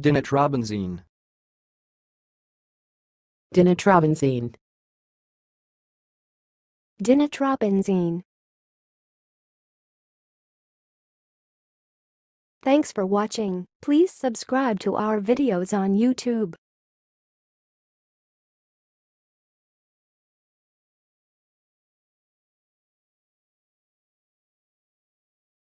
Dinitrobenzene. Dinitrobenzene. Dinitrobenzene. Thanks for watching. Please subscribe to our videos on YouTube.